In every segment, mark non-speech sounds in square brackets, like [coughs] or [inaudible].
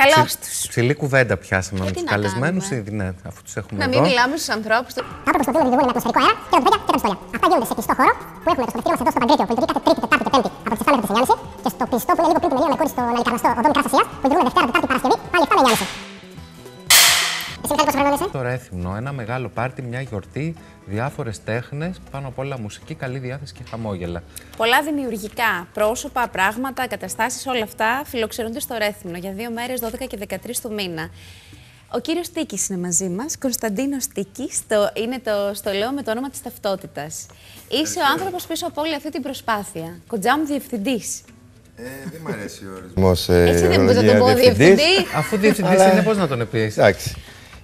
Καλώς Ψη- τους. Ψηλή κουβέντα πιάσαμε με τι τους να καλεσμένους κάνουμε. ήδη, ναι, αφού τους έχουμε Να εδώ. μην μιλάμε στους ανθρώπους του. Κάτω από το σπίτι λειτουργούν με ατμοσφαιρικό αέρα και τα και τα πιστόλια. Αυτά γίνονται σε κλειστό χώρο που έχουμε το σπιτικό μας εδώ στο Παγκρίτιο που λειτουργεί κάθε Τρίτη, Τετάρτη και Πέμπτη από τις 7 μέχρι τις 9.30 και στο κλειστό που είναι λίγο πριν την Ελία Μερκούρη στο Λαϊκαρναστό οδό Μικρά Ασία που λειτουργούν Δευτέρα, Τετάρτη, Παρασκευή πάλι 7 με 9.30. Εσύ Μιχάλη πόσο χρόνο είσαι; Το Ρέθυμνο, ένα μεγάλο πάρτι, μια γιορτή, διάφορες τέχνες, πάνω απ' όλα μουσική, καλή διάθεση και χαμόγελα. Πολλά δημιουργικά πρόσωπα, πράγματα, καταστάσεις, όλα αυτά φιλοξενούνται στο Ρέθυμνο για δύο μέρες, 12 και 13 του μήνα. Ο κύριος Τίκης είναι μαζί μας. Κωνσταντίνος Τίκη. Είναι το στολέο με το όνομα της ταυτότητας. Είσαι ο άνθρωπος πίσω από όλη αυτή την προσπάθεια. Κοντζάμ διευθυντής. Ε, δεν μ' αρέσει ο ορισμός. Έτσι δεν μπορούσα να το πω διευθυντής. Αφού διευθυντής Αλλά- είναι, πώς να τον πει. Εντάξει.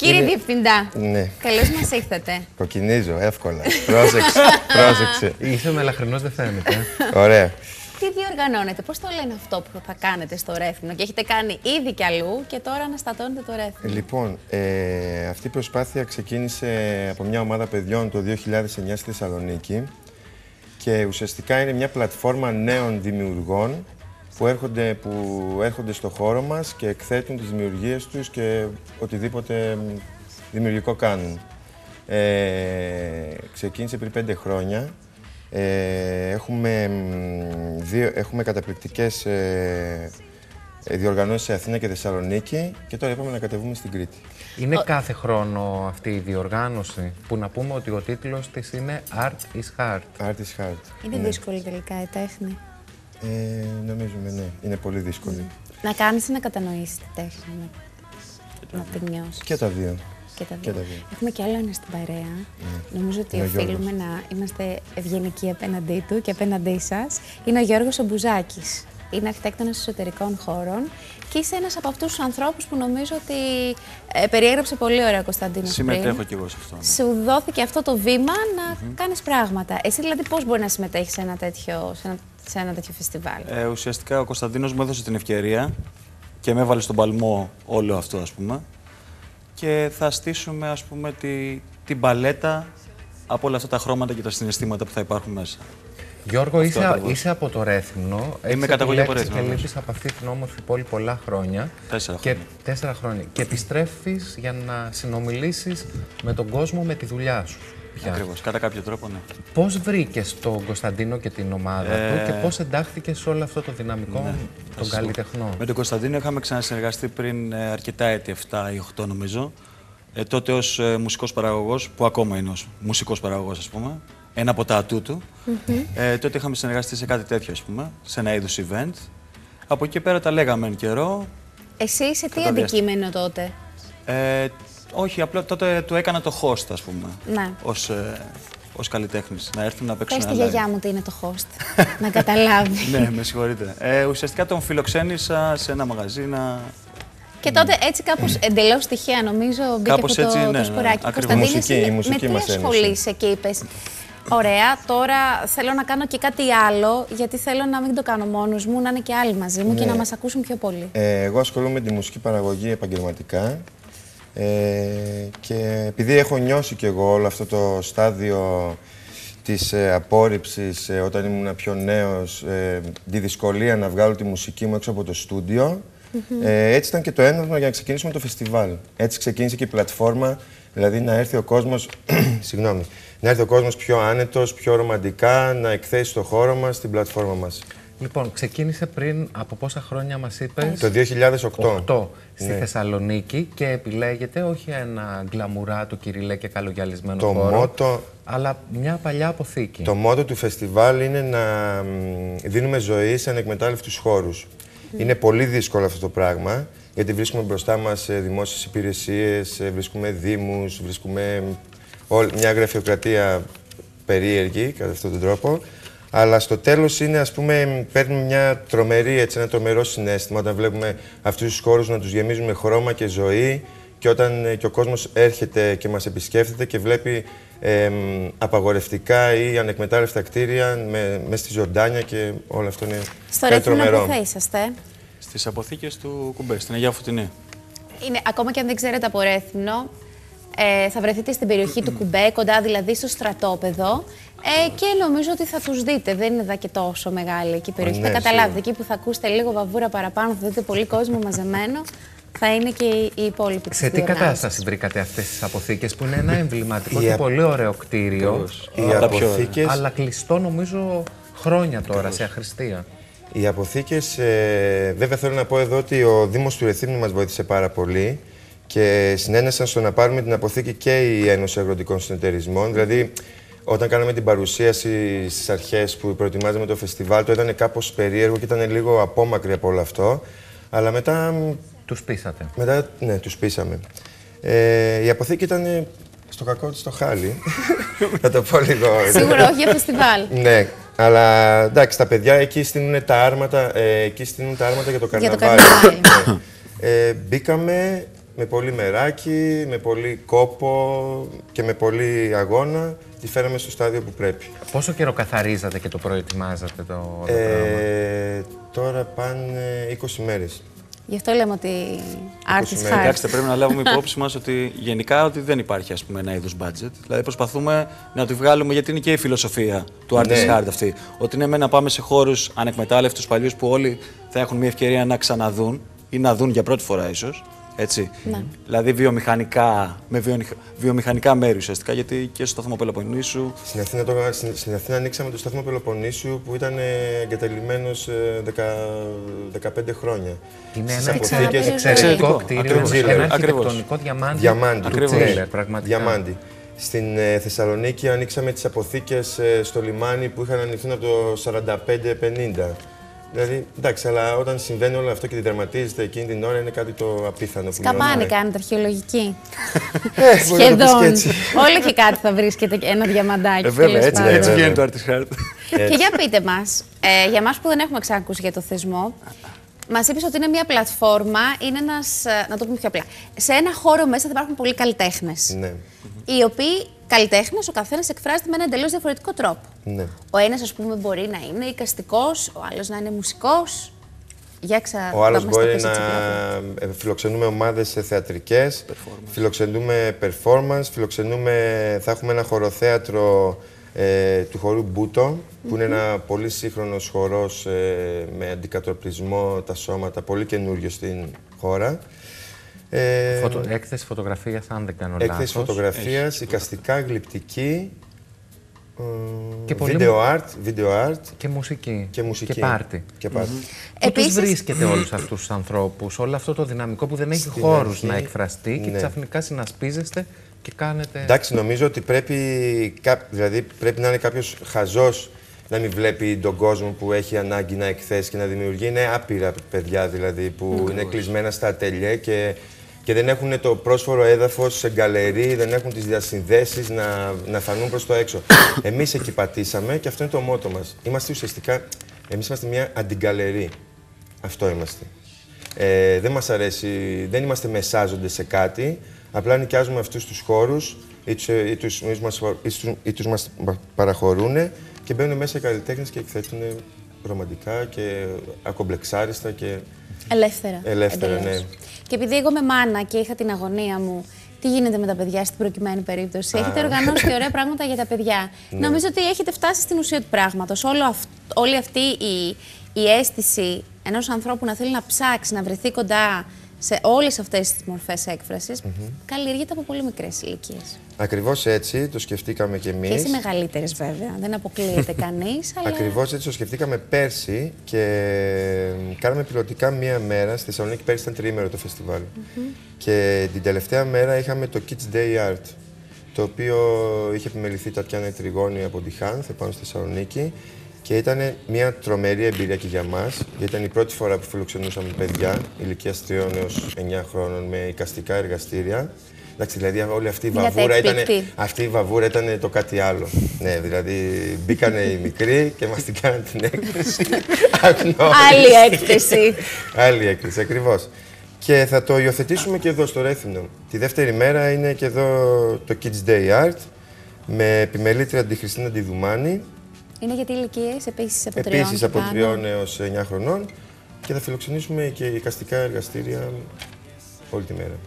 Κύριε Είναι- Διευθυντά, Ναι. καλώς μας ήρθατε. Κοκκινίζω, εύκολα. Πρόσεξε. [laughs] Πρόσεξε. Είσαι μελαχρινός, δεν φαίνεται. ε. Ωραία. Τι διοργανώνετε, πώς το λένε αυτό που θα κάνετε στο Ρέθυμνο και έχετε κάνει ήδη κι αλλού και τώρα αναστατώνετε το Ρέθυμνο. Λοιπόν, ε, αυτή η προσπάθεια ξεκίνησε από μια ομάδα παιδιών το 2009 στη Θεσσαλονίκη και ουσιαστικά είναι μια πλατφόρμα νέων δημιουργών που έρχονται, που έρχονται στο χώρο μας και εκθέτουν τις δημιουργίες τους και οτιδήποτε μ, δημιουργικό κάνουν. Ε, ξεκίνησε πριν πέντε χρόνια. Ε, έχουμε, μ, δύο, έχουμε καταπληκτικές ε, ε, διοργανώσεις σε Αθήνα και Θεσσαλονίκη και τώρα είπαμε να κατεβούμε στην Κρήτη. Είναι κάθε χρόνο αυτή η διοργάνωση που να πούμε ότι ο τίτλος της είναι Art is Hard. Art is hard. Είναι δύσκολη τελικά η τέχνη. Ε, νομίζουμε, ναι. Είναι πολύ δύσκολη. Να κάνεις ή να κατανοήσεις τη τέχνη. Να, να τη νιώσεις. Και τα δύο. Και τα και δύο. τα δύο. Έχουμε κι άλλο ένα στην παρέα. Νομίζω ότι Είναι ο οφείλουμε να είμαστε ευγενικοί απέναντί του και απέναντί σας. Είναι ο Γιώργος Ομπουζάκης. Είναι αρχιτέκτονας εσωτερικών χώρων και είσαι ένας από αυτούς τους ανθρώπους που νομίζω ότι ε, περιέγραψε πολύ ωραία ο Κωνσταντίνος Συμμετέχω πριν. κι εγώ σε αυτό. ναι. Σου δόθηκε αυτό το βήμα να κάνεις πράγματα. Εσύ δηλαδή πώς μπορεί να συμμετέχεις σε ένα τέτοιο, σε ένα, σε ένα τέτοιο φεστιβάλ. Ε, ουσιαστικά ο Κωνσταντίνος μου έδωσε την ευκαιρία και με έβαλε στον παλμό όλο αυτό, ας πούμε. Και θα στήσουμε, ας πούμε, τη, την παλέτα από όλα αυτά τα χρώματα και τα συναισθήματα που θα υπάρχουν μέσα. Γιώργο, είσαι, ακριβώς. είσαι από το Ρέθυμνο. Έχεις καταγωγή από επιλέξει Ρέθυμνο, Και ναι. λείπεις από αυτή την όμορφη πόλη πολλά χρόνια. Τέσσερα και, χρόνια. Τέσσερα χρόνια. Και επιστρέφεις για να συνομιλήσεις με τον κόσμο με τη δουλειά σου. Πια. Ακριβώς, κατά κάποιο τρόπο, ναι. Πώς βρήκες τον Κωνσταντίνο και την ομάδα Ε, του και πώς εντάχθηκες σε όλο αυτό το δυναμικό Ναι, των θα σου πω. καλλιτεχνών. Με τον Κωνσταντίνο είχαμε ξανασυνεργαστεί πριν ε, αρκετά έτη, 7 ή 8 νομίζω. Ε, τότε ως ε, μουσικός παραγωγός, που ακόμα είναι ως μουσικός παραγωγός ας πούμε, ένα από τα ατού του. ε, τότε είχαμε συνεργαστεί σε κάτι τέτοιο ας πούμε, σε ένα είδους event. Από εκεί πέρα τα λέγαμε εν καιρό. Εσύ σε τι Κατά διάστημα. αντικείμενο τότε; Ε, όχι, απλά τότε του έκανα το host ας πούμε, Ναι. ως, ε, ως καλλιτέχνης, να έρθουν να παίξουν Πες στη ένα live. γιαγιά μου τι είναι το host. [laughs] να καταλάβει. ναι, με συγχωρείτε. Ε, ουσιαστικά τον φιλοξένησα σε ένα μαγαζί να, Και τότε έτσι κάπως εντελώς τυχαία νομίζω μπήκε Κάπως από το, έτσι, ναι, το ναι, σποράκι. ακριβώς. Κωνσταντίνε, Μουσική, εσύ η με- μουσική με μας τι ένωσε. ασχολείσαι και είπες. Ωραία, τώρα θέλω να κάνω και κάτι άλλο, γιατί θέλω να μην το κάνω μόνος μου, να είναι και άλλοι μαζί μου και Ναι. να μας ακούσουν πιο πολύ. Ε, εγώ ασχολούμαι με τη μουσική παραγωγή επαγγελματικά ε, και επειδή έχω νιώσει κι εγώ όλο αυτό το στάδιο της ε, απόρριψης ε, όταν ήμουν πιο νέος, ε, τη δυσκολία να βγάλω τη μουσική μου έξω από το στούντιο, ε, έτσι ήταν και το έναυσμα για να ξεκινήσουμε το φεστιβάλ. Έτσι ξεκίνησε και η πλατφόρμα, δηλαδή να έρθει ο κόσμος, [clears throat] συγγνώμη, να έρθει ο κόσμος πιο άνετος, πιο ρομαντικά, να εκθέσει το χώρο μας, την πλατφόρμα μας. Λοιπόν, ξεκίνησε πριν από πόσα χρόνια μας είπες; Το 2008. 8 στη Ναι. Θεσσαλονίκη και επιλέγεται όχι ένα γκλαμουρά του κυριλέ και καλογιαλισμένο Το χώρο, μότο αλλά μια παλιά αποθήκη. Το μότο του φεστιβάλ είναι να μ, δίνουμε ζωή σε ανεκμετάλλευτους χώρους. Είναι πολύ δύσκολο αυτό το πράγμα, γιατί βρίσκουμε μπροστά μας ε, δημόσιες υπηρεσίες, ε, βρίσκουμε δήμους, βρίσκουμε όλη- μια γραφειοκρατία περίεργη κατά αυτόν τον τρόπο. Αλλά στο τέλος είναι, ας πούμε, παίρνουμε μια τρομερή, έτσι, ένα τρομερό συνέστημα όταν βλέπουμε αυτούς τους χώρους να τους γεμίζουμε χρώμα και ζωή και όταν ε, και ο κόσμος έρχεται και μας επισκέφτεται και βλέπει εμ, απαγορευτικά ή ανεκμετάλλευτα κτίρια με, μέσα στη ζωντάνια και όλο αυτό είναι Στο κάτι Ρέθυμνο τρομερό. που θα είσαστε; στις αποθήκες του Κουμπέ, στην Αγία Φωτεινή. Είναι, ακόμα και αν δεν ξέρετε από Ρέθυμνο, ε, θα βρεθείτε στην περιοχή του Κουμπέ, κοντά δηλαδή στο στρατόπεδο. Ε, και νομίζω ότι θα τους δείτε. Δεν είναι εδώ και τόσο μεγάλη εκεί η περιοχή. ναι, θα καταλάβετε σίγουρα. εκεί που θα ακούσετε λίγο βαβούρα παραπάνω, θα δείτε πολύ κόσμο μαζεμένο. θα είναι και οι οι υπόλοιποι της Σε τι διοργάνωσης. κατάσταση βρήκατε αυτές τις αποθήκες που είναι ένα εμβληματικό Η και α- πολύ ωραίο κτίριο, Ακριβώς. Οι Από τα πιο ωραία. αποθήκες, αλλά κλειστό νομίζω χρόνια τώρα σε αχρηστία. οι αποθήκες ε, βέβαια θέλω να πω εδώ ότι ο Δήμος του Ρεθύμνου μας βοήθησε πάρα πολύ και συνένεσαν στο να πάρουμε την αποθήκη και η Ένωση Αγροτικών Συνεταιρισμών. Δηλαδή, όταν κάναμε την παρουσίαση στις αρχές που προετοιμάζαμε το φεστιβάλ, το ήταν κάπως περίεργο και ήταν λίγο απόμακρη από όλο αυτό. Αλλά μετά μ, Τους πείσατε. Μετά, ναι, τους πείσαμε. Ε, η αποθήκη ήταν ε, στο κακό της το χάλι. [laughs] Θα το πω λίγο. Σίγουρα όχι για φεστιβάλ. ναι, αλλά εντάξει, τα παιδιά εκεί στείλουν τα άρματα, ε, εκεί στείλουν τα άρματα για το Για το καρναβάλι. καρναβάλι. Ναι. ε, μπήκαμε με πολύ μεράκι, με πολύ κόπο και με πολύ αγώνα. Τη φέραμε στο στάδιο που πρέπει. Πόσο καιρό καθαρίζατε και το προετοιμάζατε το, το πράγμα; Ε, τώρα πάνε 20 μέρες. Γι' αυτό λέμε ότι artist μέρες. heart. Εντάξει, πρέπει να λάβουμε [laughs] υπόψη μας ότι γενικά ότι δεν υπάρχει ας πούμε, ένα είδους budget. Δηλαδή προσπαθούμε να τη βγάλουμε, γιατί είναι και η φιλοσοφία του Artist Ναι. Hard αυτή. Ότι ναι, με να πάμε σε χώρους ανεκμετάλλευτους παλιούς που όλοι θα έχουν μια ευκαιρία να ξαναδούν ή να δουν για πρώτη φορά ίσως. Έτσι. Ναι. Δηλαδή βιομηχανικά, με βιομηχ- βιομηχανικά μέρη ουσιαστικά, γιατί και στο σταθμό Πελοποννήσου Στην Αθήνα, το, στην, στην Αθήνα ανοίξαμε το σταθμό Πελοποννήσιου που ήταν εγκαταλειμμένος ε, δεκα- 15 χρόνια. Είναι Στις ένα αποθήκες- Εξαιρετικό. εξαιρετικό κτίριο, Ακριβώς. ένα Ακριβώς. αρχιτεκτονικό διαμάντι. Διαμάντι. του Ακριβώς. Τσίλερ, πραγματικά. Διαμάντι. Στην ε, Θεσσαλονίκη ανοίξαμε τις αποθήκες ε, στο λιμάνι που είχαν ανοιχθεί από το 45-50. Δηλαδή, εντάξει, αλλά όταν συμβαίνει όλο αυτό και διδραματίζεται εκείνη την ώρα είναι κάτι το απίθανο που Σκαπάνη νιώθουμε. κάνετε αρχαιολογική. Ε, μπορεί να το [laughs] πεις και Σχεδόν. έτσι. Όλο και κάτι θα βρίσκεται ένα διαμαντάκι. Ε, βέβαια, τέλος έτσι, πάντων. έτσι βέβαια. βγαίνει το Artist Hard. Και για πείτε μας, ε, για εμά που δεν έχουμε ξάκουσει για το θεσμό, μας είπες ότι είναι μια πλατφόρμα, είναι ένας. Να το πούμε πιο απλά. Σε ένα χώρο μέσα θα υπάρχουν πολλοί καλλιτέχνες. Ναι, Οι οποίοι καλλιτέχνες, ο καθένας εκφράζεται με ένα εντελώς διαφορετικό τρόπο. ναι. Ο ένας, ας πούμε, μπορεί να είναι εικαστικός, ο άλλος να είναι μουσικός. Για ξα... Ο άλλος θα μας το μπορεί πεις να έτσι πιο ε, φιλοξενούμε ομάδες θεατρικές, φιλοξενούμε performance, φιλοξενούμε, θα έχουμε ένα χωροθέατρο ε, του χορού Μπούτο, που είναι ένα πολύ σύγχρονος χορός ε, με αντικατοπτρισμό τα σώματα, πολύ καινούριο στην χώρα. Ε, Φωτο... Έκθεση φωτογραφίας, αν δεν κάνω έκθεση λάθος. φωτογραφίας, εικαστικά, γλυπτική, ε, Και πολύ video μου- art, video art Και μουσική. και μουσική. Και πάρτι. Και πάρτι. Πού τους Επίσης- βρίσκετε όλους αυτούς τους ανθρώπους, όλο αυτό το δυναμικό που δεν έχει Στην χώρους αρχή, να εκφραστεί και ναι. ξαφνικά συνασπίζεστε και κάνετε... Εντάξει, νομίζω ότι πρέπει, κά- δηλαδή, πρέπει να είναι κάποιος χαζός να μην βλέπει τον κόσμο που έχει ανάγκη να εκθέσει και να δημιουργεί. Είναι άπειρα παιδιά δηλαδή που είναι κλεισμένα στα ατελιέ και, και δεν έχουν το πρόσφορο έδαφος σε γκαλερί, δεν έχουν τις διασυνδέσεις να, να φανούν προς το έξω. [coughs] Εμείς εκεί πατήσαμε και αυτό είναι το μότο μας. Είμαστε ουσιαστικά. Εμείς είμαστε μια αντιγκαλερί. Αυτό είμαστε. Ε, δεν μας αρέσει, δεν είμαστε μεσάζοντες σε κάτι, απλά νοικιάζουμε αυτούς τους χώρους ή τους, ή τους, ή τους μας, ή τους, ή τους μας παραχωρούν και μπαίνουν μέσα οι καλλιτέχνες και εκθέτουν ρομαντικά και ακομπλεξάριστα και... Ελεύθερα. Ελεύθερα, εντελώς. ναι. Και επειδή εγώ είμαι μάνα και είχα την αγωνία μου, τι γίνεται με τα παιδιά στην προκειμένη περίπτωση; Έχετε οργανώσει και ωραία πράγματα για τα παιδιά. Ναι. Νομίζω ότι έχετε φτάσει στην ουσία του πράγματος. Όλη αυτή η, η αίσθηση ενός ανθρώπου να θέλει να ψάξει, να βρεθεί κοντά σε όλες αυτές τις μορφές έκφρασης, καλλιεργείται από πολύ μικρές ηλικίες. Ακριβώς έτσι το σκεφτήκαμε κι εμείς. Και σε μεγαλύτερες βέβαια. Δεν αποκλείεται κανείς. [laughs] Αλλά... Ακριβώς έτσι το σκεφτήκαμε πέρσι και κάναμε πιλωτικά μία μέρα. Στη Θεσσαλονίκη πέρσι ήταν τριήμερο το φεστιβάλ. Και την τελευταία μέρα είχαμε το Kids Day Art, το οποίο είχε επιμεληθεί η Τατιάνα Τριγώνη από τη Χάνθ, πάνω στη Θεσσαλονίκη. Και ήταν μια τρομερή εμπειρία και για μας, γιατί ήταν η πρώτη φορά που φιλοξενούσαμε παιδιά ηλικίας 3 έως 9 χρόνων με εικαστικά εργαστήρια. Εντάξει, δηλαδή όλη αυτή η Μείνατε βαβούρα ήταν, έκπληκτοι. αυτή η βαβούρα ήταν το κάτι άλλο. ναι, δηλαδή μπήκανε οι μικροί και μας την κάνανε την έκθεση. [laughs] Αγνώριστοι. Άλλη έκθεση. Άλλη έκθεση, ακριβώς. Και θα το υιοθετήσουμε και εδώ στο Ρέθινο. Τη δεύτερη μέρα είναι και εδώ το Kids Day Art με επιμελήτρια τη Χριστίνα Ντιδουμάνη. Είναι γιατί ηλικίες επίσης από τριών. Επίσης και από πάνω. 3 έως 9 χρονών. Και θα φιλοξενήσουμε και εικαστικά εργαστήρια όλη τη μέρα.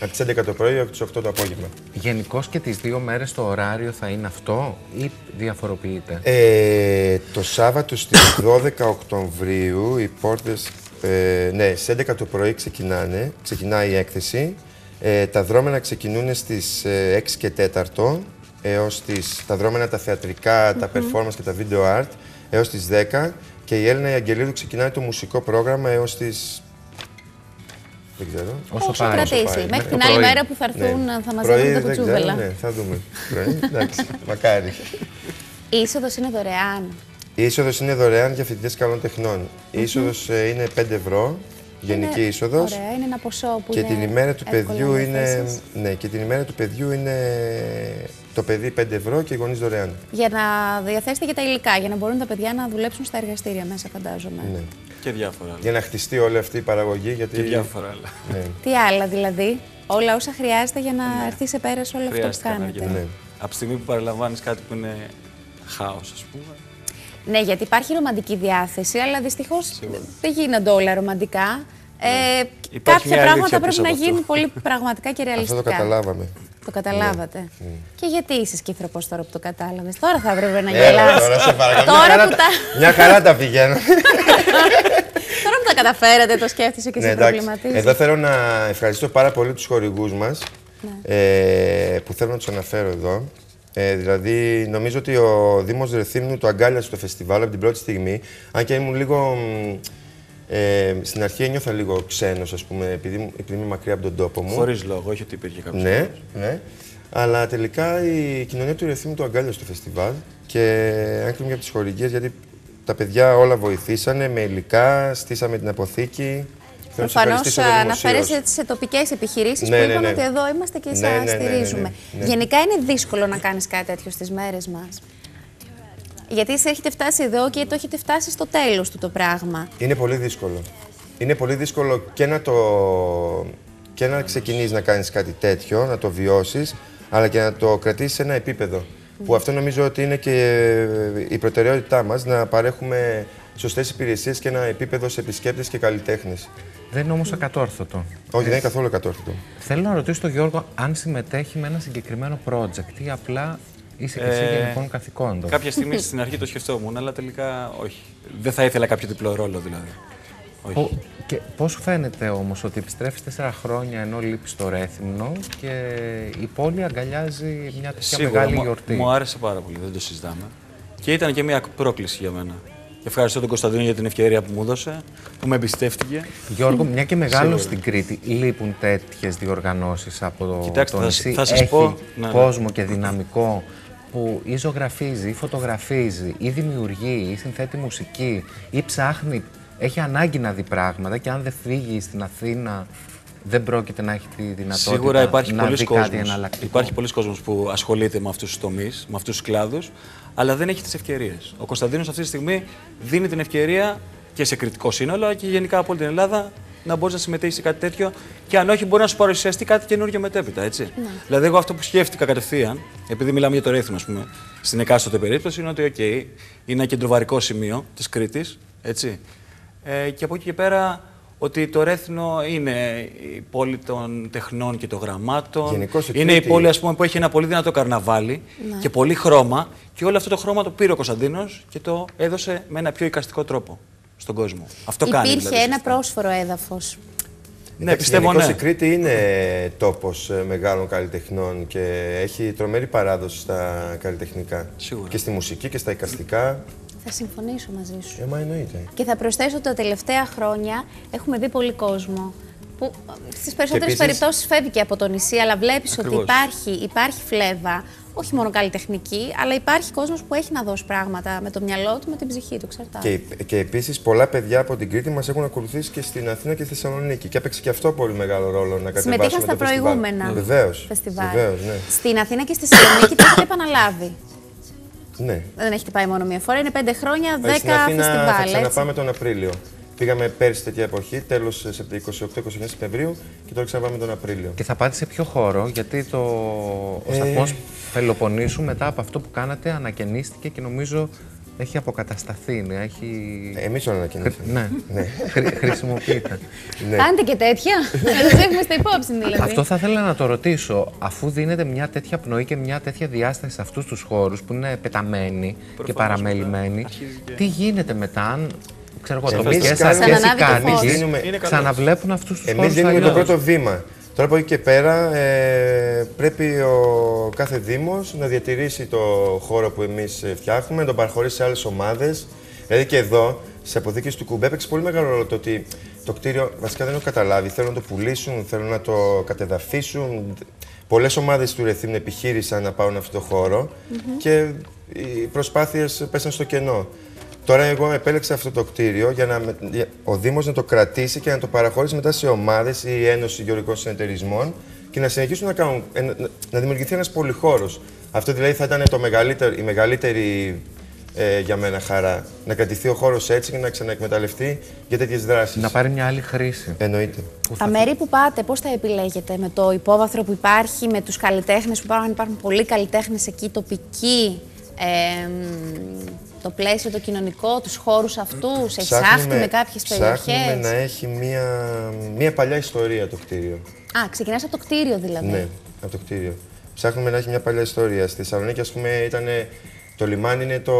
Από τις 11 το πρωί έως τις 8 το απόγευμα. Γενικώς και τις δύο μέρες το ωράριο θα είναι αυτό ή διαφοροποιείται; Ε, το Σάββατο στις [coughs] 12 Οκτωβρίου οι πόρτες Ε, ναι, στις 11 το πρωί ξεκινάνε, ξεκινάει η έκθεση. Ε, τα δρόμενα ξεκινούν στις ε, 6 και 4 έως τις, τα δρόμενα τα θεατρικα τα performance και τα video art έως τις 10 και η Έλληνα η Αγγελίδου ξεκινάει το μουσικό πρόγραμμα έως τις... Δεν ξέρω. Όσο, Όσο πάει. κρατήσει. πάει. Μέχρι Μέχρι την το άλλη πρωί. μέρα που θα έρθουν, Ναι. θα Πρωί μαζεύουν τα δεν ξέρω, κουτσούβελα. Ναι, θα δούμε. Πρωί, εντάξει, [laughs] μακάρι. Η είσοδος είναι δωρεάν. Η είσοδος είναι δωρεάν για φοιτητές καλών τεχνών. Η είσοδος ε, είναι 5 ευρώ, γενική Είναι- είσοδος. Ωραία, είναι ένα ποσό που Και είναι την ημέρα του εύκολο παιδιού να είναι. διαθέσεις. Ναι, και την ημέρα του παιδιού είναι το παιδί 5 ευρώ και οι γονείς δωρεάν. Για να διαθέσετε και τα υλικά, για να μπορούν τα παιδιά να δουλέψουν στα εργαστήρια μέσα, φαντάζομαι. Ναι. Και διάφορα άλλα. Για να χτιστεί όλη αυτή η παραγωγή. Γιατί... Και διάφορα άλλα. Ναι. Τι άλλα δηλαδή, όλα όσα χρειάζεται για να έρθει σε πέρας σε όλο αυτό που Χρειάστηκαν κάνετε. αρκετά. Ναι. Από τη στιγμή που παραλαμβάνεις κάτι που είναι χάος, ας πούμε. Ναι, γιατί υπάρχει ρομαντική διάθεση, αλλά δυστυχώς δεν γίνονται όλα ρομαντικά. Ε, Υπάρχει κάποια μια πράγματα αλήθεια πρέπει πίσω να από αυτό. γίνουν πολύ πραγματικά και Αυτό ρεαλιστικά. το καταλάβαμε. Το καταλάβατε. Και γιατί είσαι σκύθροπος τώρα που το κατάλαβες; Τώρα θα έπρεπε να Έλα, γελάς. τώρα σε παρακαλώ. Τώρα μια, χαρά, που τα- μια χαρά τα πηγαίνω. [laughs] Τώρα που τα καταφέρατε, το σκέφτεσαι και ναι, σε εντάξει. προβληματίζεις. Εδώ θέλω να ευχαριστήσω πάρα πολύ τους χορηγούς μας Ναι. ε, που θέλω να τους αναφέρω εδώ. Ε, δηλαδή, νομίζω ότι ο Δήμος Ρεθύμνου το αγκάλιασε το φεστιβάλ από την πρώτη στιγμή. Αν και ήμουν λίγο. μ, Ε, στην αρχή ένιωθα λίγο ξένος, ας πούμε, επειδή, μου- επειδή είμαι μακριά από τον τόπο μου. Χωρίς λόγο, όχι ότι υπήρχε κάποιος. Ναι, ναι. Αλλά τελικά η κοινωνία του Ρεθύμνου το αγκάλιασε το φεστιβάλ και αν κρίνουμε από τις χορηγίες, γιατί τα παιδιά όλα βοηθήσανε με υλικά, στήσαμε την αποθήκη. Θέλω να τους Προφανώς ευχαριστήσω εδώ αναφέρεσαι δημοσίως. σε τοπικές επιχειρήσεις Ναι, που ναι, είπαν ναι. ότι εδώ είμαστε και Ναι, σα ναι, ναι, ναι, ναι, στηρίζουμε. ναι. Γενικά είναι δύσκολο να κάνεις κάτι τέτοιο στις μέρες μας. Γιατί εσείς έχετε φτάσει εδώ και το έχετε φτάσει στο τέλος του το πράγμα. Είναι πολύ δύσκολο. Είναι πολύ δύσκολο και να το και να ξεκινήσεις να κάνεις κάτι τέτοιο, να το βιώσεις, αλλά και να το κρατήσεις σε ένα επίπεδο. Που αυτό νομίζω ότι είναι και η προτεραιότητά μας, να παρέχουμε σωστές υπηρεσίες και ένα επίπεδο σε επισκέπτες και καλλιτέχνες. Δεν είναι όμως ακατόρθωτο. Όχι, δεν είναι καθόλου εκατόρθωτο. Θέλω να ρωτήσω τον Γιώργο αν συμμετέχει με ένα συγκεκριμένο project ή απλά είσαι και εσύ Ε, γενικών καθηκόντων. Κάποια στιγμή στην αρχή το σκεφτόμουν, αλλά τελικά όχι. Δεν θα ήθελα κάποιο διπλό ρόλο δηλαδή. Όχι. Πο- και πώς σου φαίνεται όμως ότι επιστρέφεις τέσσερα χρόνια ενώ λείπεις στο Ρέθυμνο και η πόλη αγκαλιάζει μια τέτοια Σίγουρα μεγάλη μου, γιορτή; μου άρεσε πάρα πολύ, δεν το συζητάμε. Και ήταν και μια πρόκληση για μένα. Ευχαριστώ τον Κωνσταντίνο για την ευκαιρία που μου έδωσε, που με εμπιστεύτηκε. Γιώργο, μια και μεγάλο Σίγουρα. στην Κρήτη, λείπουν τέτοιες διοργανώσεις από το, Κοιτάξτε, το θα νησί. σ- θα σας Έχει πω- ναι, ναι. κόσμο και δυναμικό που ή ζωγραφίζει, ή φωτογραφίζει, ή δημιουργεί, ή συνθέτει μουσική, ή ψάχνει, έχει ανάγκη να δει πράγματα και αν δεν φύγει στην Αθήνα δεν πρόκειται να έχει τη δυνατότητα Σίγουρα υπάρχει να πολλοί δει κάτι κόσμος. εναλλακτικό. Υπάρχει πολλοί κόσμος που ασχολείται με αυτούς τους τομείς, με αυτούς τους κλάδους, αλλά δεν έχει τις ευκαιρίες. Ο Κωνσταντίνος αυτή τη στιγμή δίνει την ευκαιρία και σε κριτικό σύνολο αλλά και γενικά από όλη την Ελλάδα να μπορείς να συμμετέχεις σε κάτι τέτοιο και αν όχι μπορεί να σου παρουσιαστεί κάτι καινούργιο μετέπειτα. Έτσι. Ναι. Δηλαδή, εγώ αυτό που σκέφτηκα κατευθείαν, επειδή μιλάμε για το ρέθιμο, ας πούμε, στην εκάστοτε περίπτωση, είναι ότι, OK, είναι ένα κεντροβαρικό σημείο της Κρήτης. Έτσι. Ε, και από εκεί και πέρα ότι το Ρέθινο είναι η πόλη των τεχνών και των γραμμάτων. Γενικώς η είναι η Κρήτη- πόλη ας πούμε, που έχει ένα πολύ δυνατό καρναβάλι και πολύ χρώμα. Και όλο αυτό το χρώμα το πήρε ο Κωνσταντίνος και το έδωσε με ένα πιο εικαστικό τρόπο στον κόσμο. Αυτό κάνει. Υπήρχε δηλαδή, ένα σωστά. πρόσφορο έδαφος. Ναι, Εντάξει, πιστεύω γενικώς ναι. η Κρήτη είναι τόπος ε, μεγάλων καλλιτεχνών και έχει τρομερή παράδοση στα καλλιτεχνικά. Σίγουρα. Και στη μουσική και στα εικαστικά. Θα συμφωνήσω μαζί σου. Ε, μα εννοείται. Και θα προσθέσω ότι τα τελευταία χρόνια έχουμε δει πολύ κόσμο που στις περισσότερες επίσης- περιπτώσεις φεύγει και από το νησί, αλλά βλέπεις ότι Ακριβώς. υπάρχει, υπάρχει φλέβα, όχι μόνο καλλιτεχνική, αλλά υπάρχει κόσμος που έχει να δώσει πράγματα με το μυαλό του, με την ψυχή του. Εξαρτάται. Και, και επίσης πολλά παιδιά από την Κρήτη μας έχουν ακολουθήσει και στην Αθήνα και στη Θεσσαλονίκη. Και έπαιξε και αυτό πολύ μεγάλο ρόλο να κατεβάσουμε Συμμετείχαν στα το φεστιβάλ. προηγούμενα Βεβαίως. φεστιβάλ. Βεβαίως, ναι. Στην Αθήνα και στη Θεσσαλονίκη το έχετε επαναλάβει. Ναι. Δεν έχετε πάει μόνο μία φορά, είναι πέντε χρόνια, Ε, δέκα Στην Αθήνα θα φεστιβάλ. έτσι. ξαναπάμε τον Απρίλιο. Πήγαμε πέρσι τέτοια εποχή, τέλος 28-29 Σεπτεμβρίου και τώρα ξαναπάμε τον Απρίλιο. Και θα πάτε σε ποιο χώρο, γιατί το... ο Ε. σταθμός Πελοποννήσου μετά από αυτό που κάνατε ανακαινίστηκε και νομίζω έχει αποκατασταθεί. ναι, Έχει... Εμείς τον ανακοινώσαμε. Ναι, Ναι. Χρη- χρησιμοποιείται. Ναι. Κάνετε και τέτοια. Να το έχουμε στα υπόψη δηλαδή. Αυτό θα ήθελα να το ρωτήσω. Αφού δίνεται μια τέτοια πνοή και μια τέτοια διάσταση σε αυτούς τους χώρους που είναι πεταμένοι και Προφανώς, παραμελημένοι, μετά αρχίζει και- τι γίνεται μετά, αν ξέρω εγώ, Εμείς τοπικές κάνουμε- αρχές ή Ξανανάβει το φως. κάνεις, Δίνουμε- Είναι καλός. ξαναβλέπουν αυτούς τους Εμείς χώρους δίνουμε το αλλιώς; πρώτο βήμα. Τώρα από εκεί και πέρα ε, πρέπει ο κάθε Δήμος να διατηρήσει το χώρο που εμείς ε, φτιάχνουμε, να τον παραχωρήσει σε άλλες ομάδες. Δηλαδή και εδώ, σε αποθήκες του Κουμπέ, παίξει πολύ μεγάλο ρόλο το ότι το κτίριο βασικά δεν έχω καταλάβει. Θέλουν να το πουλήσουν, θέλουν να το κατεδαφίσουν. Πολλές ομάδες του Ρεθύμνου επιχείρησαν να πάρουν αυτό το χώρο και οι προσπάθειες πέσαν στο κενό. Τώρα εγώ επέλεξα αυτό το κτίριο για να με- για- ο Δήμος να το κρατήσει και να το παραχωρήσει μετά σε ομάδες ή Ένωση Γεωργικών Συνεταιρισμών και να συνεχίσουν να, κάνουν, ε, να- να δημιουργηθεί ένας πολυχώρος. Αυτό δηλαδή θα ήταν το μεγαλύτερο, η μεγαλύτερη ε, για μένα χαρά. Να κρατηθεί ο χώρος έτσι και να ξαναεκμεταλλευτεί για τέτοιες δράσεις. Να πάρει μια άλλη χρήση. Εννοείται. Τα μέρη που πάτε, πώς τα επιλέγετε, με το υπόβαθρο που υπάρχει, με τους καλλιτέχνες που υπάρχουν, υπάρχουν πολλοί καλλιτέχνες εκεί, τοπικοί, ε, μ, το πλαίσιο, το κοινωνικό, τους χώρους αυτούς, έχεις άχτη με κάποιες ψάχνουμε περιοχές; να έχει μια, μια παλιά ιστορία το κτίριο. Α, ξεκινάς από το κτίριο δηλαδή. Ναι, από το κτίριο. Ψάχνουμε να έχει μια παλιά ιστορία. Στη Θεσσαλονίκη, ας πούμε, ήταν, το λιμάνι είναι το,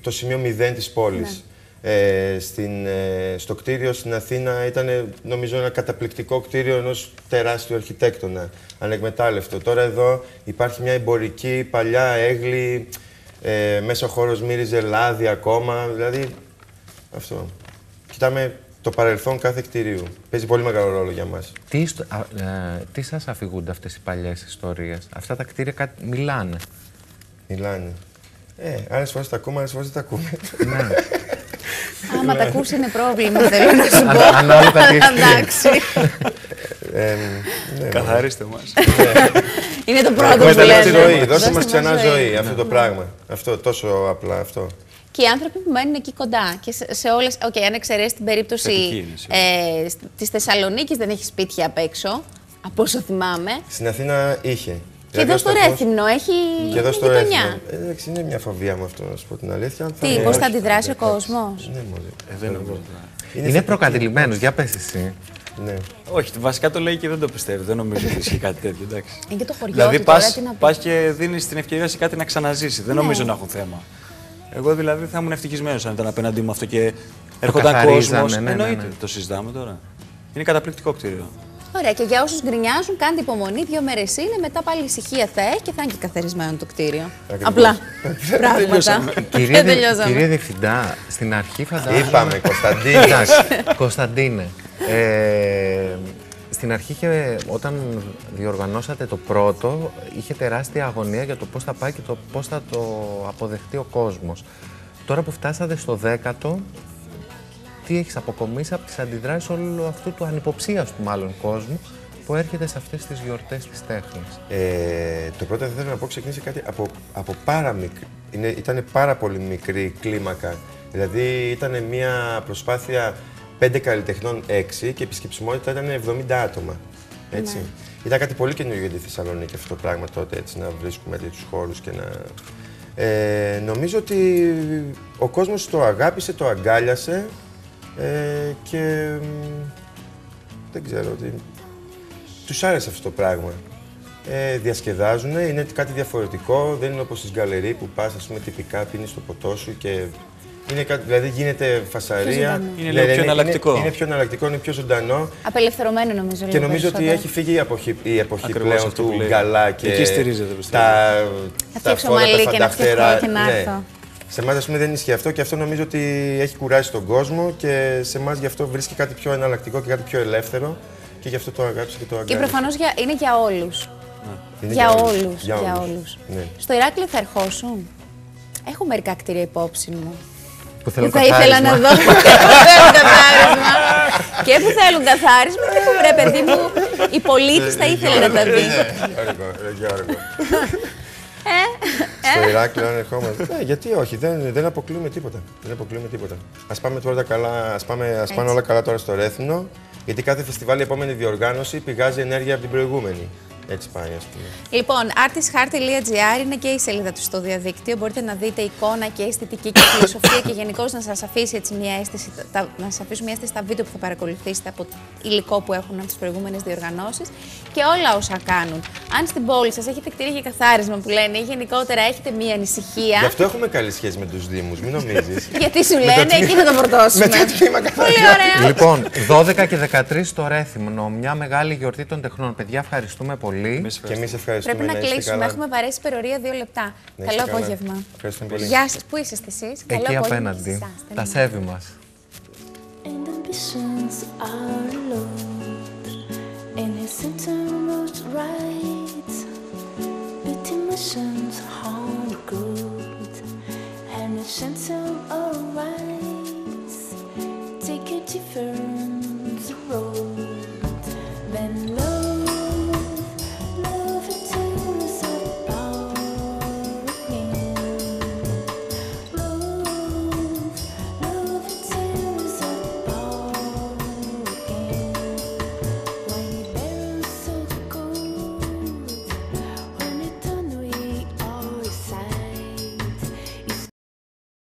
το σημείο μηδέν της πόλης. Ε, στην, ε, στο κτίριο στην Αθήνα ήταν νομίζω ένα καταπληκτικό κτίριο ενός τεράστιου αρχιτέκτονα, ανεκμετάλλευτο. Τώρα εδώ υπάρχει μια εμπορική, παλιά, έγλη, ε, μέσα ο χώρος μύριζε λάδι ακόμα, δηλαδή αυτό. Κοιτάμε το παρελθόν κάθε κτηρίου. Παίζει πολύ μεγάλο ρόλο για μας. Τι, ιστο- α, ε, τι σας αφηγούνται αυτές οι παλιές ιστορίες; Αυτά τα κτίρια κάτι μιλάνε. Μιλάνε. Ε, άλλες φορές τα ακούμε, άλλες φορές δεν τα ακούμε. ναι. Άμα τα ακούσει είναι πρόβλημα, θέλω να σου πω. Αν- ανάλογα τι έχει πει. Εντάξει. [laughs] ε, ναι, Καθαρίστε μας. Είναι το πρώτο που Δώστε λέμε. μας τη ροή, δώστε Δώστε μας ξανά ζωή. ζωή, αυτό το πράγμα. Αυτό, τόσο απλά αυτό. Και οι άνθρωποι που μένουν εκεί κοντά και σε, σε όλες, οκ, αν εξαιρέσεις την περίπτωση Θετική είναι, σίγουρα. ε, σ- της Θεσσαλονίκης δεν έχεις σπίτια απ' έξω, από όσο θυμάμαι. Στην Αθήνα είχε. Και εδώ στο Ρέθυμνο έχει Και εδώ είναι στο γειτονιά. Ρέθυμνο. Ε, Εντάξει, είναι μια φοβία μου αυτό, να σου πω την αλήθεια. Αν Τι, είναι- πώς θα όχι, αντιδράσει ο εντάξει. κόσμος; Ναι, μωρέ. Ε, δεν νομίζω. Είναι, θετική. προκατηλημένος. Για πες εσύ. Ναι. Όχι, βασικά το λέει και δεν το πιστεύει. Δεν νομίζω ότι ισχύει κάτι τέτοιο. Εντάξει. Είναι και το χωριό Δηλαδή του τώρα, πας, τι να πει. πας και δίνεις την ευκαιρία σε κάτι να ξαναζήσει. Δεν Ναι. νομίζω να έχουν θέμα. Εγώ δηλαδή θα ήμουν ευτυχισμένος αν ήταν απέναντί μου αυτό και έρχονταν καθαρίζανε, κόσμος. ναι, ναι, Εννοείται. ναι. Το συζητάμε τώρα. Είναι καταπληκτικό κτίριο. Ωραία, και για όσους γκρινιάζουν, κάντε υπομονή, δύο μέρες είναι, μετά πάλι ησυχία θα έχει και θα είναι και καθαρισμένο το κτίριο. Ακριβώς. Απλά. [laughs] Πράγματα. Κυρία, Και Δε- τελειώσαμε. κυρία Διευθυντά, στην αρχή φαντάζομαι... Είπαμε, Κωνσταντίνη. Εντάξει, Κωνσταντίνε. Ε, στην αρχή, είχε- όταν διοργανώσατε το πρώτο, είχε τεράστια αγωνία για το πώς θα πάει και το πώς θα το αποδεχτεί ο κόσμος. Τώρα που φτάσατε στο δέκατο, τι έχεις αποκομίσει από τις αντιδράσεις όλου αυτού του ανυποψίαστου μάλλον κόσμου που έρχεται σε αυτές τις γιορτές της τέχνης; Ε, το πρώτο θα ήθελα να πω ξεκίνησε κάτι από, από πάρα μικρή. Είναι, ήταν πάρα πολύ μικρή κλίμακα. Δηλαδή ήταν μια προσπάθεια πέντε καλλιτεχνών έξι και η επισκεψιμότητα ήταν 70 άτομα. Έτσι. Ήταν κάτι πολύ καινούργιο για τη Θεσσαλονίκη αυτό το πράγμα τότε, έτσι, να βρίσκουμε τέτοιους χώρους και να... Ε, νομίζω ότι ο κόσμος το αγάπησε, το αγκάλιασε ε, και μ, δεν ξέρω ότι τους άρεσε αυτό το πράγμα. Ε, διασκεδάζουν, είναι κάτι διαφορετικό, δεν είναι όπως στις γκαλερί που πας, ας πούμε, τυπικά πίνεις το ποτό σου και είναι κάτι, δηλαδή γίνεται φασαρία. ζωντανό; Είναι Ναι, λίγο ναι, πιο είναι- εναλλακτικό. Είναι, είναι πιο εναλλακτικό, είναι πιο ζωντανό Απελευθερωμένο νομίζω και λίγο νομίζω ότι περισσότερο. έχει φύγει η εποχή, η εποχή Ακριβώς πλέον αυτό που του λέει. γκαλά και Εκεί στηρίζεται, πιστεύω. τα, Θα τα φτιάξω φώτα, τα μαλλί και να φτιαχτώ φανταχτερά. και να Ναι. έρθω. Σε εμάς, ας πούμε, δεν ισχύει αυτό και αυτό νομίζω ότι έχει κουράσει τον κόσμο και σε εμάς γι' αυτό βρίσκει κάτι πιο εναλλακτικό και κάτι πιο ελεύθερο και γι' αυτό το αγάπησε και το Και αγκάλιασε. προφανώ είναι για όλους. Είναι Για όλους. όλους. Για Για όλους. όλους. Ναι. Στο Ηράκλειο θα ερχόσουν. Έχω μερικά κτίρια υπόψη μου. Που Που θέλουν θα ήθελα να καθάρισμα. δω. Και που θέλουν καθάρισμα. Και που θέλουν καθάρισμα και που βρε παιδί μου, η πολίτη θα ήθελε να τα δει. Όργο, ρε Γιώργο. Στο Ηράκλειο, αν ερχόμαστε. Ναι, γιατί όχι, δεν, δεν αποκλείουμε τίποτα. Δεν αποκλείουμε τίποτα. Α πάμε τώρα καλά, ας πάμε, ας πάνε όλα καλά τώρα στο Ρέθινο. Γιατί κάθε φεστιβάλ, η επόμενη διοργάνωση πηγάζει ενέργεια από την προηγούμενη. Έτσι πάει, ας πούμε. Λοιπόν, artistheart.gr είναι και η σελίδα του στο διαδίκτυο. Μπορείτε να δείτε εικόνα και αισθητική και φιλοσοφία και γενικώ να σας αφήσει έτσι μια αίσθηση, τα, να σας αφήσουμε μια αίσθηση στα βίντεο που θα παρακολουθήσετε από υλικό που έχουν από τις προηγούμενες διοργανώσεις και όλα όσα κάνουν. Αν στην πόλη σας έχετε κτίρια για καθάρισμα που λένε ή γενικότερα έχετε μια ανησυχία. Γι' αυτό έχουμε καλή σχέση με τους Δήμους, μην νομίζεις. [laughs] Γιατί σου λένε, εκεί θα το φορτώσουμε. Με το τμήμα Πολύ καθάρισμα. ωραία. Λοιπόν, 12 και 13 στο Ρέθυμνο, μια μεγάλη γιορτή των τεχνών. Παιδιά, ευχαριστούμε πολύ πολύ. Και εμείς ευχαριστούμε. Πρέπει να, κλείσουμε. Έχουμε παρέσει περιορία δύο λεπτά. Καλό απόγευμα. Πολύ. Γεια σας. Πού είσαστε εσείς, Καλό Εκεί απέναντι. Τα σέβη μας. Take